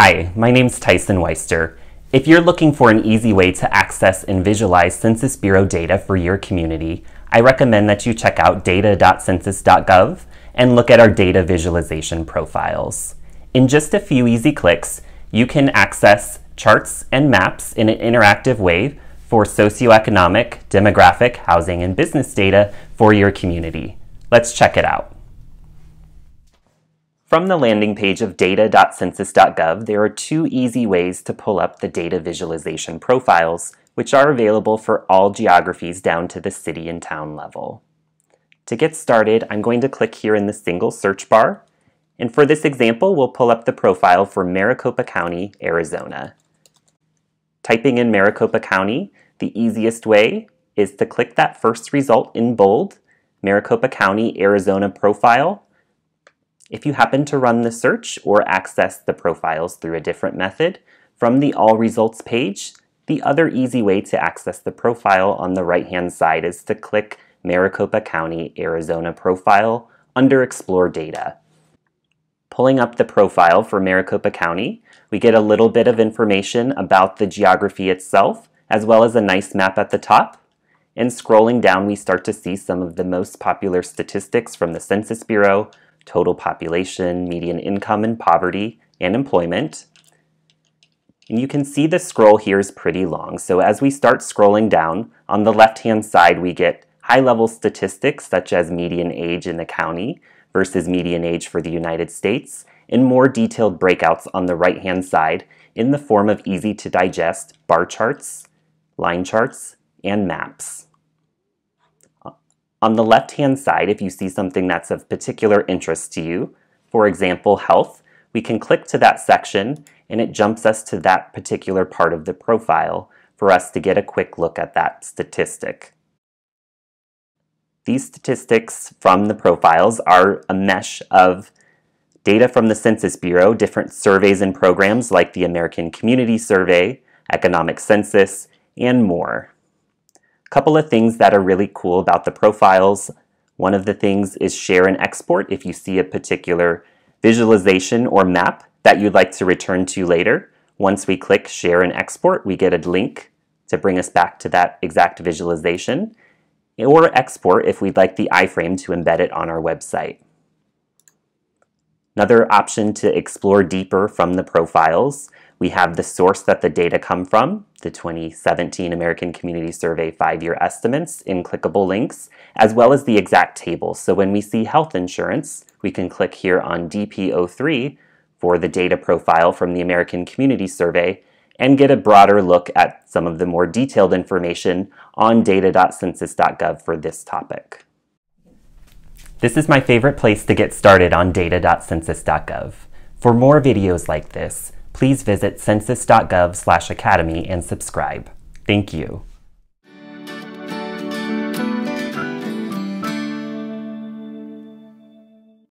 Hi, my name's Tyson Weister. If you're looking for an easy way to access and visualize Census Bureau data for your community, I recommend that you check out data.census.gov and look at our data visualization profiles. In just a few easy clicks, you can access charts and maps in an interactive way for socioeconomic, demographic, housing, and business data for your community. Let's check it out. From the landing page of data.census.gov, there are two easy ways to pull up the data visualization profiles, which are available for all geographies down to the city and town level. To get started, I'm going to click here in the single search bar, and for this example, we'll pull up the profile for Maricopa County, Arizona. Typing in Maricopa County, the easiest way is to click that first result in bold, Maricopa County, Arizona profile, if you happen to run the search or access the profiles through a different method, from the All Results page, the other easy way to access the profile on the right-hand side is to click Maricopa County, Arizona profile under Explore Data. Pulling up the profile for Maricopa County, we get a little bit of information about the geography itself, as well as a nice map at the top. And scrolling down, we start to see some of the most popular statistics from the Census Bureau, total population, median income and poverty, and employment. And you can see the scroll here is pretty long. So as we start scrolling down, on the left-hand side we get high-level statistics such as median age in the county versus median age for the United States, and more detailed breakouts on the right-hand side in the form of easy-to-digest bar charts, line charts, and maps. On the left-hand side, if you see something that's of particular interest to you, for example, health, we can click to that section and it jumps us to that particular part of the profile for us to get a quick look at that statistic. These statistics from the profiles are a mesh of data from the Census Bureau, different surveys and programs like the American Community Survey, Economic Census, and more couple of things that are really cool about the profiles. One of the things is share and export if you see a particular visualization or map that you'd like to return to later. Once we click share and export, we get a link to bring us back to that exact visualization, or export if we'd like the iframe to embed it on our website. Another option to explore deeper from the profiles we have the source that the data come from, the 2017 American Community Survey five-year estimates in clickable links, as well as the exact table. So when we see health insurance, we can click here on DP03 for the data profile from the American Community Survey and get a broader look at some of the more detailed information on data.census.gov for this topic. This is my favorite place to get started on data.census.gov. For more videos like this, please visit census.gov/academy and subscribe. Thank you.